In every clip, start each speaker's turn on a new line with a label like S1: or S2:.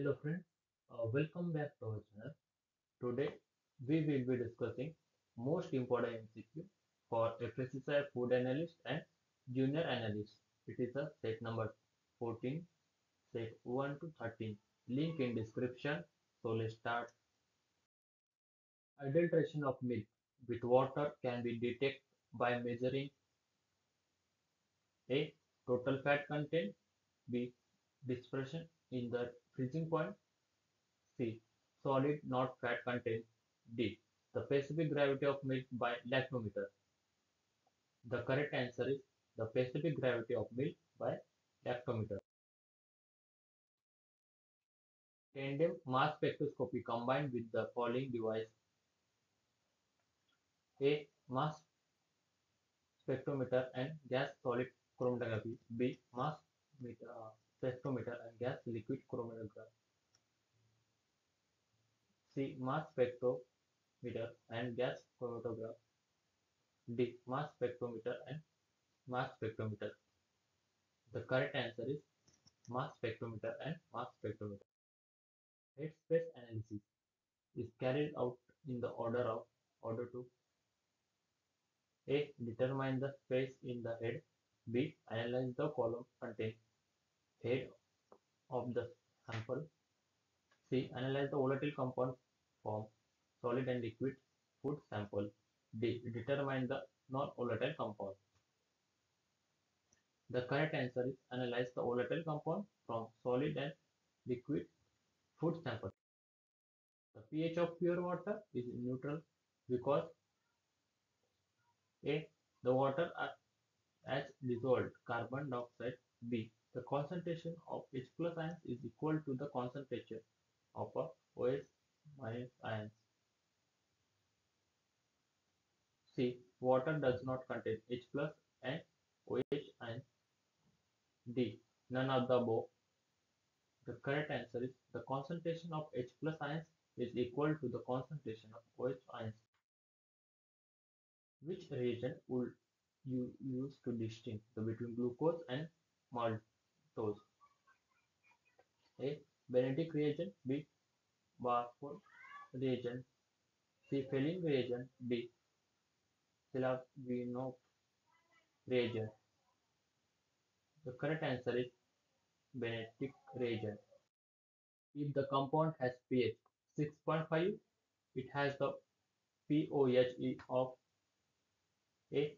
S1: Hello friends, uh, welcome back to our channel. Today we will be discussing most important MCQ for FSSAI food analyst and junior analyst. It is a set number 14, set 1 to 13. Link in description. So let's start. Adulteration of milk with water can be detected by measuring A. Total fat content B. Dispersion in the freezing point C. Solid not fat content. D. The specific gravity of milk by lactometer. The correct answer is the specific gravity of milk by lactometer. Tandem mass spectroscopy combined with the following device. A. Mass spectrometer and gas solid chromatography. B. Mass uh, spectrometer and gas liquid chromatograph. C. Mass spectrometer and gas chromatograph. D. Mass spectrometer and mass spectrometer. The correct answer is mass spectrometer and mass spectrometer. Head space analysis is carried out in the order of order to A. Determine the space in the head. B. Analyze the column contain head of the sample. C. Analyze the volatile compound form solid and liquid food sample. D. Determine the non-volatile compound. The correct answer is analyze the volatile compound from solid and liquid food sample. The pH of pure water is neutral because A. The water has dissolved carbon dioxide. B. The concentration of H plus ions is equal to the concentration of a OH ions. C. Water does not contain H plus and OH ions. D. None of the above. The correct answer is the concentration of H plus ions is equal to the concentration of OH ions. Which reagent would you use to distinguish between glucose and maltose? A. Benedict reagent B. Barfoed reagent C. Fehling reagent D. Seliwanoff reagent The correct answer is Benedict reagent. If the compound has pH 6.5, it has the POHE of A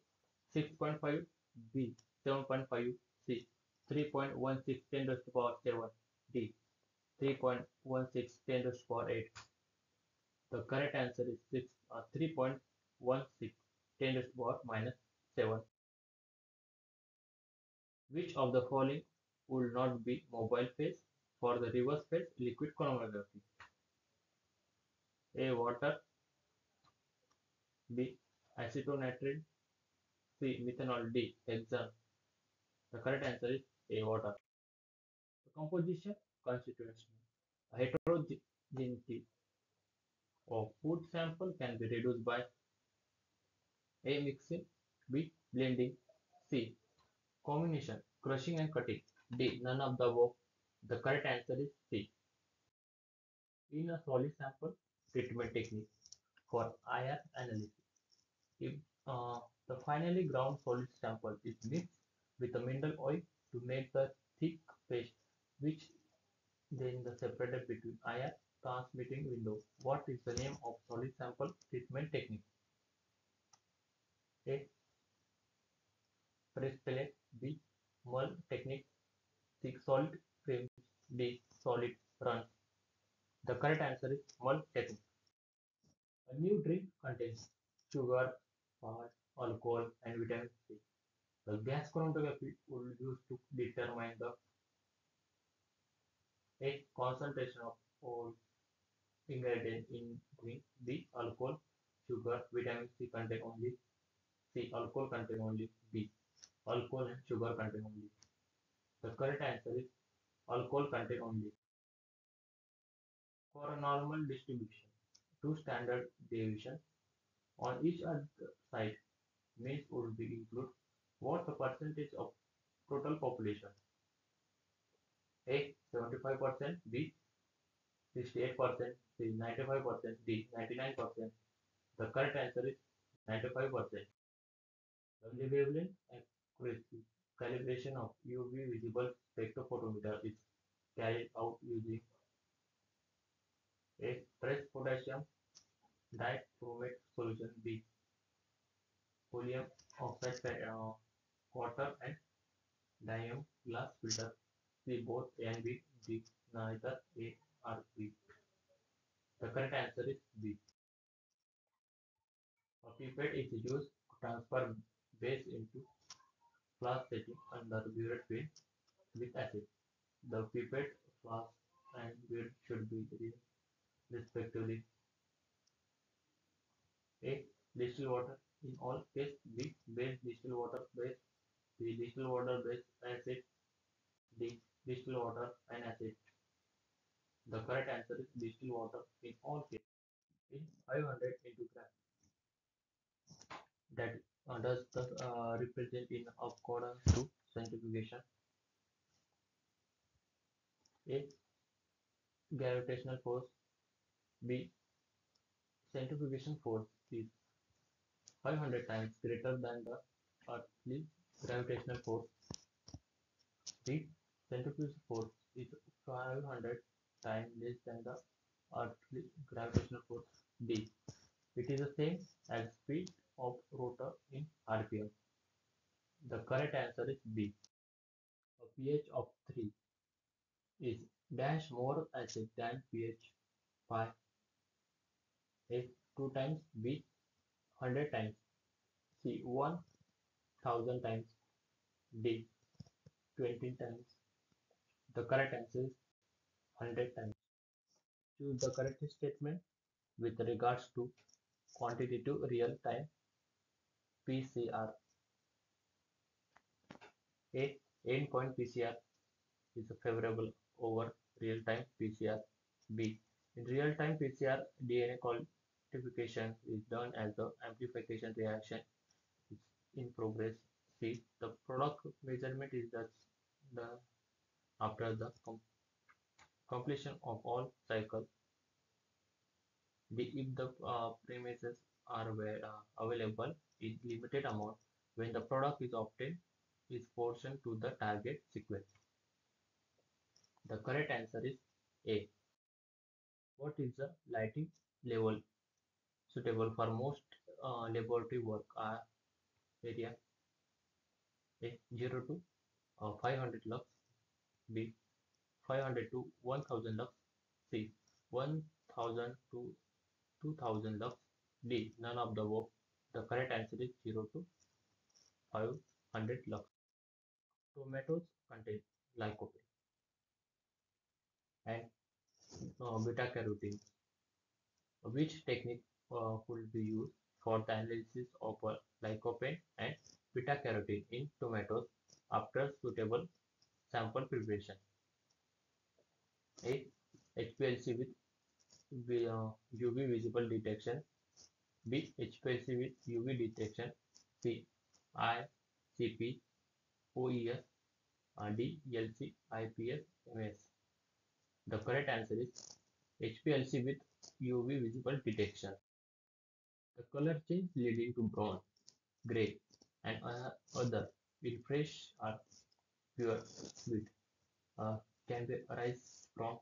S1: 6.5, B 7.5, C 3.16 10 to the power 7, D 3.16 10 to the power 8. The correct answer is 6, uh, 3.16 10 to the power minus 7. Which of the following would not be mobile phase for the reverse phase liquid chromatography? A. Water B. Acetonitrile C. Methanol D. Hexane The correct answer is A. Water. The composition constitution. Heterogeneity of food sample can be reduced by A. Mixing B. Blending C. Combination, crushing and cutting D. None of the above. The correct answer is C. In a solid sample treatment technique for IR analysis, if uh, the finally ground solid sample is mixed with a mineral oil correct answer is Mull technique. A new drink contains sugar, fat, alcohol, and vitamin C. The gas chromatography would use to determine the A. Concentration of all ingredient in drink. B. Alcohol, sugar, vitamin C contain only. C. Alcohol contain only. B. Alcohol and sugar contain only. The correct answer is alcohol contain only. For a normal distribution, two standard deviation on each other side means would be include what the percentage of total population? A 75%, B 68%, C 95%, D 99%. The correct answer is 95%. The wavelength accuracy calibration of UV visible spectrophotometer is carried out using a trace potassium dichromate solution B Oleum oxide uh, water and diam glass filter C both A and B D neither A or B the correct answer is B a pipette is used to transfer base into flask setting under burette bin with acid the pipette flask and burette should be respectively A. Distilled water in all cases. B. Base distilled water base. C. Distilled water base acid. D. Distilled water and acid. The correct answer is distilled water in all cases. In 500 into gram. That uh, does the uh, represent in accordance to centrifugation. A. Gravitational force. B. Centrifugation force is 500 times greater than the earthly gravitational force. The centrifugal force is 500 times less than the earthly gravitational force. D. It is the same as speed of rotor in RPM. The correct answer is B. A pH of 3 is dash more acid than pH 5 A 2 times B 100 times. C 1000 times D 20 times. The correct answer is 100 times. Choose the correct statement with regards to quantitative real time PCR a endpoint PCR is favorable over real time PCR B in real time PCR DNA quantification is done as the amplification reaction is in progress. C. The product measurement is thus done after the com completion of all cycles. D. If the uh, premises are uh, available in limited amount when the product is obtained is portioned to the target sequence. The correct answer is A. What is the lighting level suitable for most uh, laboratory work? Are area A 0 to uh, 500 lux B 500 to 1000 lux C 1000 to 2000 lux D none of the above. The correct answer is 0 to 500 lux. Tomatoes contain lycopene and beta carotene which technique uh, could be used for the analysis of uh, lycopene and beta carotene in tomatoes after suitable sample preparation. A. HPLC with uh, UV visible detection. B. HPLC with UV detection. C. ICP, OES, uh, D. LC, IPS, MS. The correct answer is HPLC with UV visible detection. The color change leading to brown, gray, and other in fresh or pure wheat uh, can be arise from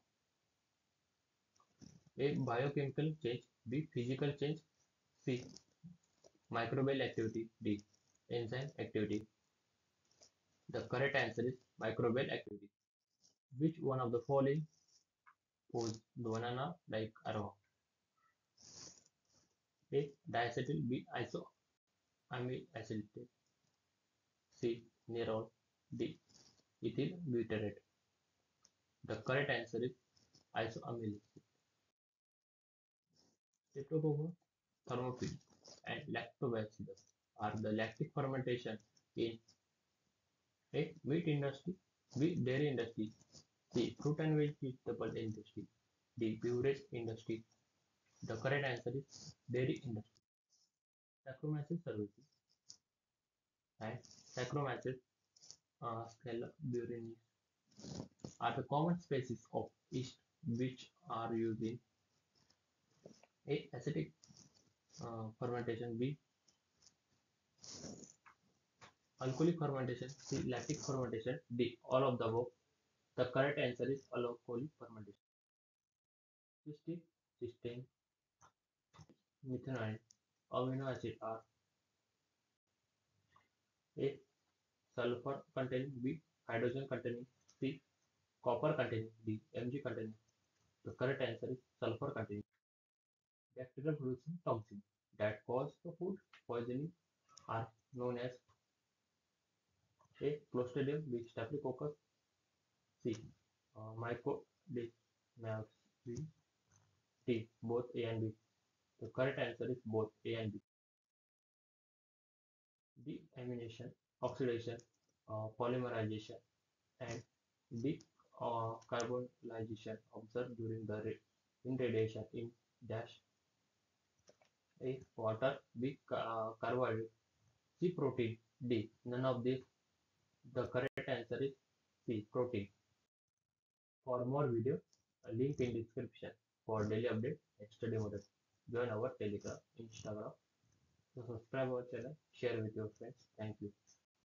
S1: a biochemical change, B physical change, C microbial activity, D enzyme activity. The correct answer is microbial activity. Which one of the following pose the banana like aroma? A. Diacetyl B. Isoamyl acetate C. Nerol D. Ethyl butyrate The correct answer is isoamyl Streptococcus thermophilus and lactobacillus are the lactic fermentation in A. Meat industry B. Dairy industry C. Fruit and vegetable industry The Beverage industry the correct answer is dairy industry. Saccharomyces cerevisiae and Saccharomyces uh, are the common species of yeast which are used in A. Acidic uh, fermentation. B. Alcoholic fermentation. C. Lactic fermentation. D. All of the above. The correct answer is alcoholic fermentation. Cysteine, methionine, amino acid are A. Sulfur containing B. Hydrogen containing C. Copper containing D. Mg containing. The correct answer is sulfur containing. Bacteria producing toxin that cause the food poisoning are known as A. Clostridium B. Staphylococcus C. Uh, Mycodesmia D. Both A and B. The correct answer is both A and B. Deamination, oxidation, uh, polymerization, and decarbonylation observed during the irradiation in dash A. Water B. Uh, carbohydrate C. Protein D. None of these. The correct answer is C. Protein. For more videos, a link in description for daily update and study model. Join our Telegram, Instagram. So subscribe our channel, share with your friends. Thank you.